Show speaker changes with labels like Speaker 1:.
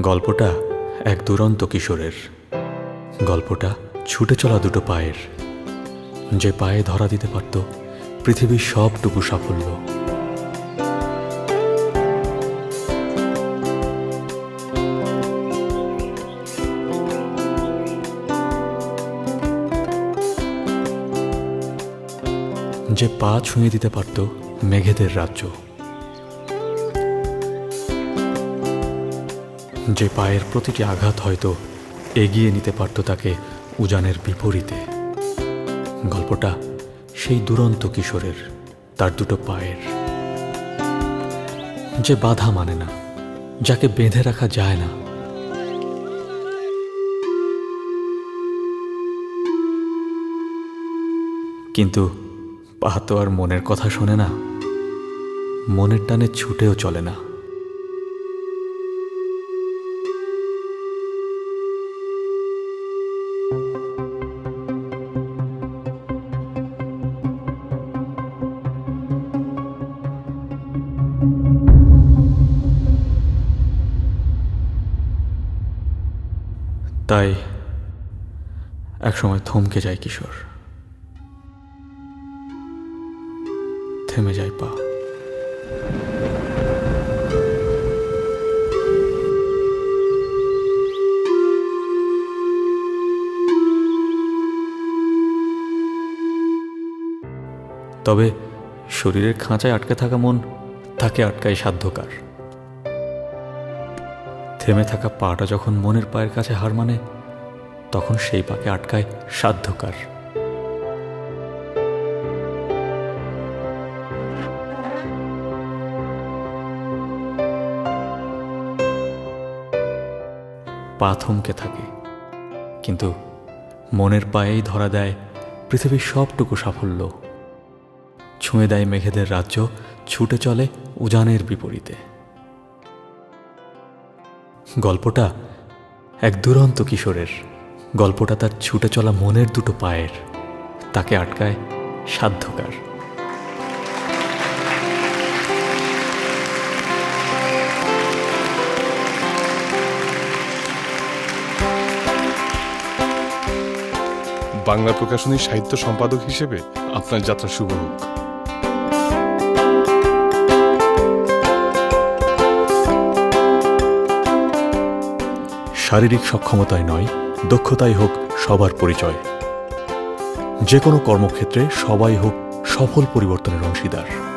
Speaker 1: গল্পটা এক দুরন্ত কিশোরের। গল্পটা ছুটে চলা দুটো পায়ের। যে পায়ে ধরা দিতে পারত পৃথিবীর সবটুকু সাফল্য। যে পা ছুঁয়ে দিতে পারত মেঘেদের রাজ্য। যে পায়ের প্রতিটি আঘাত হয়তো এগিয়ে নিতে পারত তাকে উজানের বিপরীতে। গল্পটা সেই দুরন্ত কিশোরের, তার দুটো পায়ের। যে বাধা মানে না, যাকে বেঁধে রাখা যায় না। কিন্তু পা তো আর মনের কথা শোনে না। মনের টানে ছুটেও চলে না। তাই একসময় থমকে যায় কিশোর। থেমে যায় পা। তবে শরীরের খাঁচায় আটকে থাকা মন তাকে আটকায় সাধ্যকার। থেমে থাকা পাটা যখন মনের পায়ের কাছে হার মানে তখন সেই পাকে আটকায় সাধ্যকার। পা থমকে থাকে, কিন্তু মনের পায়েই ধরা দেয় পৃথিবীর সবটুকু সাফল্য। ছুঁয়ে দেয় মেঘেদের রাজ্য, ছুটে চলে উজানের বিপরীতে। গল্পটা এক দুরন্ত কিশোরের। গল্পটা তার ছুটে চলা মনের দুটো পায়ের। তাকে আটকায় সাধ্যকার।
Speaker 2: বাংলা প্রকাশনীর সাহিত্য সম্পাদক হিসেবে আপনার যাত্রা শুভ হোক।
Speaker 1: শারীরিক সক্ষমতায় নয়, দক্ষতাই হোক সবার পরিচয়। যে কোনো কর্মক্ষেত্রে সবাই হোক সফল পরিবর্তনের অংশীদার।